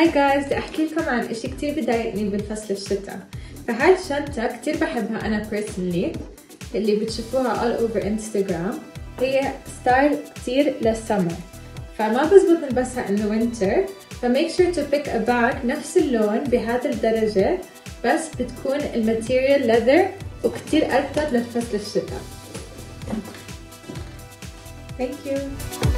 Hi guys بدي أحكي لكم عن إشي كتير بضايقني بالفصل الشتاء. فهاي الشنطة كتير بحبها أنا personally اللي بتشوفوها all over Instagram. هي ستايل كتير للسمر. فما بزبط نلبسها انه winter ف make sure to pick a bag نفس اللون بهذا الدرجة بس بتكون ال material leather وكتير ألطف لفصل الشتاء. Thank you.